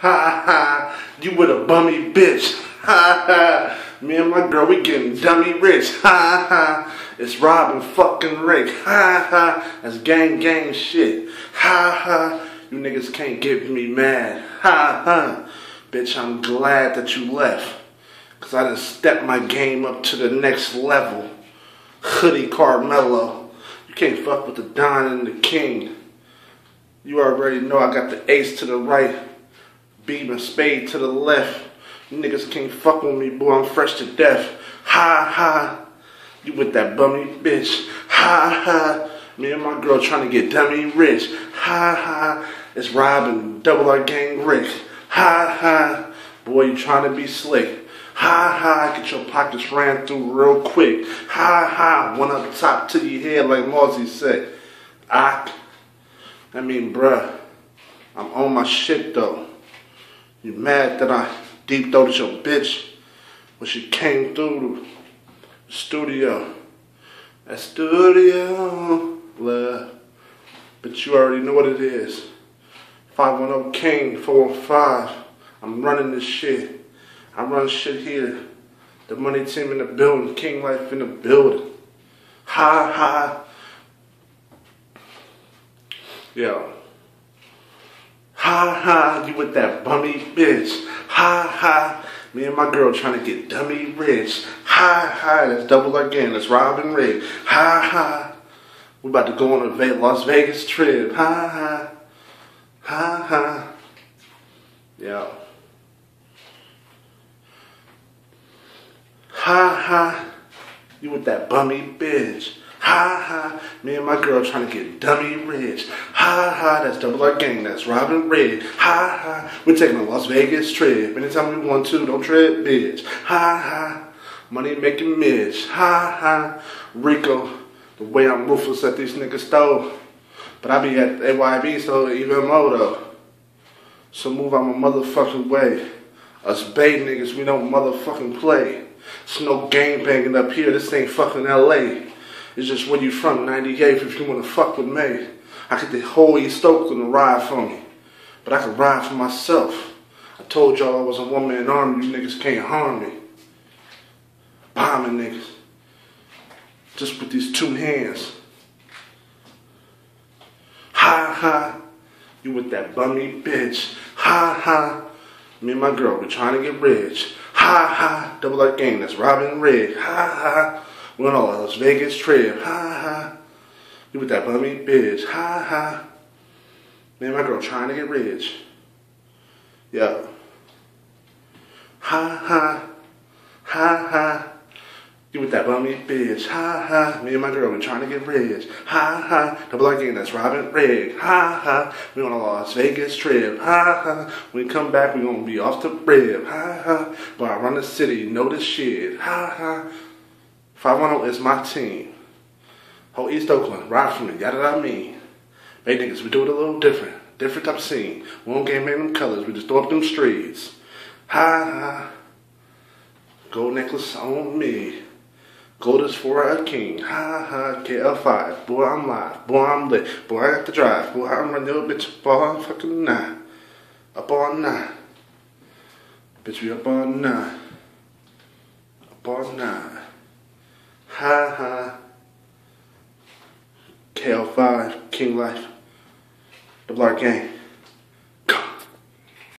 Ha ha. You with a bummy bitch. Ha ha. Me and my girl, we getting dummy rich. Ha ha. It's Robin fucking Rick. Ha ha. That's gang gang shit. Ha ha. You niggas can't get me mad. Ha ha. Bitch, I'm glad that you left. Cause I done stepped my game up to the next level. Hoodie Carmelo. You can't fuck with the Don and the King. You already know I got the ace to the right, beam spade to the left. Niggas can't fuck with me, boy. I'm fresh to death. Ha ha. You with that bummy bitch. Ha ha. Me and my girl trying to get dummy rich. Ha ha. It's Robin, double R gang Rick. Ha ha. Boy, you trying to be slick. Ha ha, get your pockets ran through real quick. Ha ha, one up top to your head like Mozzy said. I, I mean, bruh, I'm on my shit though. You mad that I deep throated your bitch when she came through the studio? That studio, love. But you already know what it is. 510 King 415. I'm running this shit. I run shit here. The money team in the building, King Life in the building. Ha ha. Yo. Ha ha, you with that bummy bitch. Ha ha. Me and my girl trying to get dummy rich. Ha ha, that's double again. That's Robin Rig. Ha ha. We about to go on a Las Vegas trip. Ha ha. Ha ha. Yo. Ha ha. You with that bummy bitch. Ha ha. Me and my girl trying to get dummy rich. Ha ha. That's double our gang. That's Robin Red. Ha ha. We're taking a Las Vegas trip. Anytime we want to, don't trip, bitch. Ha ha. Money making Mitch. Ha ha. Rico. The way I'm ruthless at these niggas stole. But I be at AYB, so even more though. So move out my motherfucking way. Us Bay niggas, we don't motherfucking play. It's no game banging up here. This ain't fucking LA. It's just where you from, 98 if you wanna fuck with me. I get the whole East Oakland to ride for me. But I can ride for myself. I told y'all I was a one-man army. You niggas can't harm me. Bombing niggas. Just with these two hands. Ha ha. You with that bummy bitch. Ha ha. Me and my girl, we're trying to get rich. Ha ha, double our gang, That's Robin Red. Ha ha, we on a Las Vegas trip. Ha ha, you with that bummy bitch. Ha ha, me and my girl trying to get rich. Yo. Ha ha, ha ha. You with that bummy bitch, ha ha. Me and my girl, we trying to get rich, ha ha. Double our game, that's Robin Rig, ha ha. We on a Las Vegas trip, ha ha. When we come back, we gonna be off the rib, ha ha. But I run the city, know this shit, ha ha. 510 is my team. Whole East Oakland, ride for me, yada I mean. Hey niggas, we do it a little different, different type of scene. We don't game them colors, we just throw up them streets, ha ha. Gold necklace on me. Gold is for a king. Ha ha, KL5. Boy, I'm live. Boy, I'm lit. Boy, I got the drive. Boy, I'm running a bitch up all fucking nine. Up all nine. Bitch, we up all nine. Up all nine. Ha ha. KL5, King Life. The Black Gang.